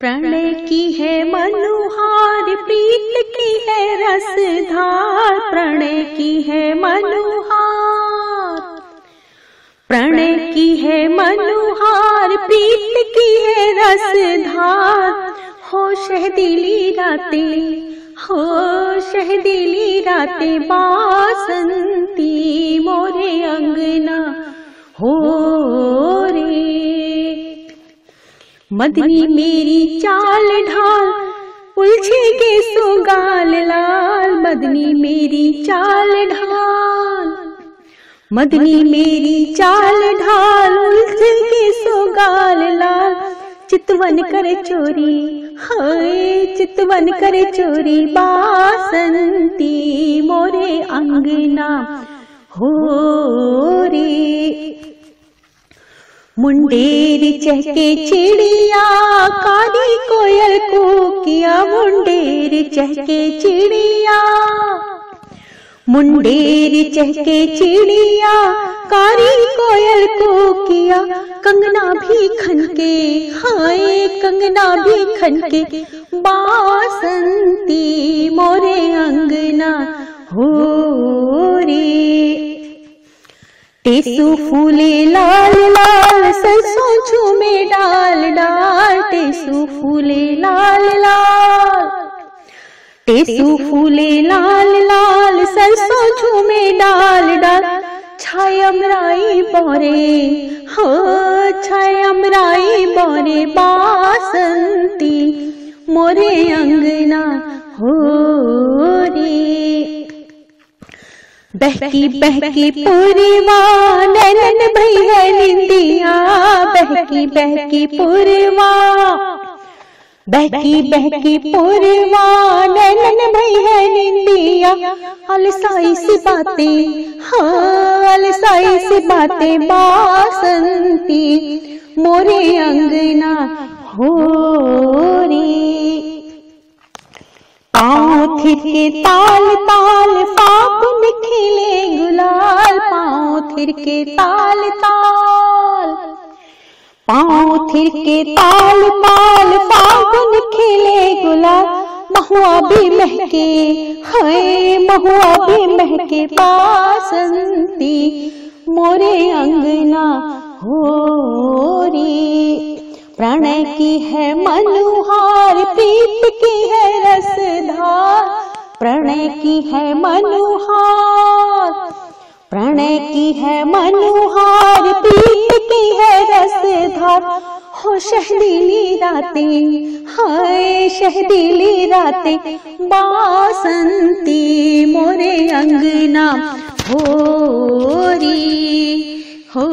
प्रणय की है मनुहार, प्रीत की है रसधार, प्रणय की है मनुहार। प्रणय की है मनुहार, प्रीत की है रसधार। हो शहदिली रातें हो शहदिली रातें बासंती मदनी मेरी चाल ढाल उलझेगे सुगाल लाल मदनी मेरी चाल ढाल। मदनी मेरी चाल ढाल उलझेगे सुगाल लाल। चितवन करे चोरी हाय चितवन करे चोरी बासंती मोरे अंगना। हो मुंडेर चहके चिड़िया काली कोयल को किया मुंडेर चहके चिड़िया मुंडेर चहके चिड़िया कारी कोयल को किया कंगना भी खनके हाय कंगना भी खनके बासंती मोरे अंगना टेसु फूले लाल लाल सरसों झूमे डाल डाल टेसु फूले लाल लाल। टेसु फूले लाल लाल सरसों झूमे डाल डाल छायमराई बोरे, हो छायमराई बोरे बासंती, मोरे अंगना बहकी बहकी पूर्वा नैनन भई है निंदिया। बहकी बहकी पूर्वा बहकी बहकी पूर्वा नैनन भई है निंदिया। अलसाई सी बातें हाँ अलसाई सी बातें बासंती मोरे पाँव थिर के ताल ताल फागुन खिले गुलाल पाँव थिर के ताल ताल पाँव थिर के ताल ताल फागुन खिले गुलाल महुआ भी महके हाय महुआ भी महके पासंती। मोरे अंगना हो प्रणय की है मनुहार, प्रीत की है रसधार। प्रणय की है मनुहार, प्रणय की है मनुहार, प्रीत की है रसधार। हो शहदीली रातें, हाय शहदीली रातें, बासंती मोरे अंगना। हो री हो